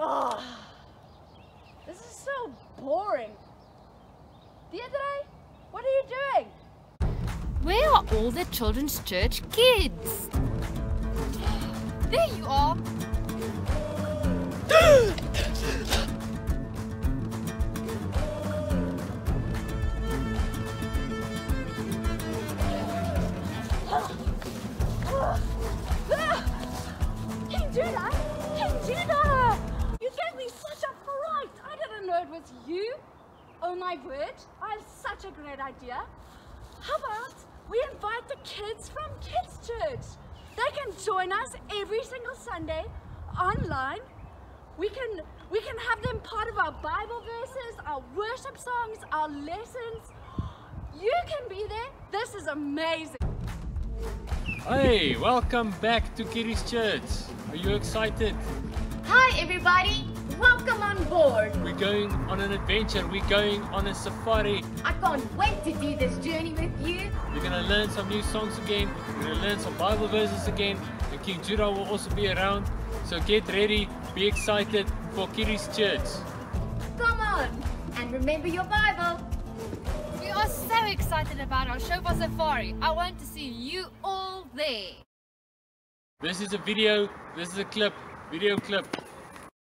Oh, this is so boring. Deirdre, what are you doing? Where are all the children's church kids? There you are. King Judah! King Judah! You gave me such a fright! I didn't it was you! Oh my word, I have such a great idea. How about we invite the kids from Kids Church? They can join us every single Sunday online. We can we can have them part of our Bible verses, our worship songs, our lessons. You can be there. This is amazing. Hey, welcome back to Kiddies Church. Are you excited? Hi everybody, welcome on board. We're going on an adventure. We're going on a safari. I can't wait to do this journey with you. We're gonna learn some new songs again. We're gonna learn some Bible verses again. And King Judah will also be around. So get ready, be excited for Kiddies Church. Come on, and remember your Bible. We are so excited about our Shofar Safari. I want to see you all there. This is a video, this is a clip, video clip